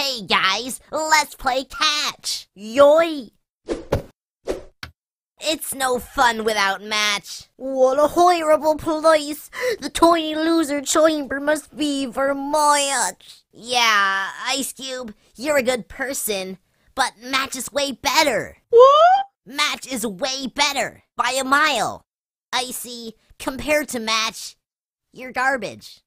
Hey guys, let's play catch. Yoy! It's no fun without match. What a horrible place! The tiny loser chamber must be for Match! Yeah, Ice Cube, you're a good person, but Match is way better. What? Match is way better by a mile. Icy, compared to Match, you're garbage.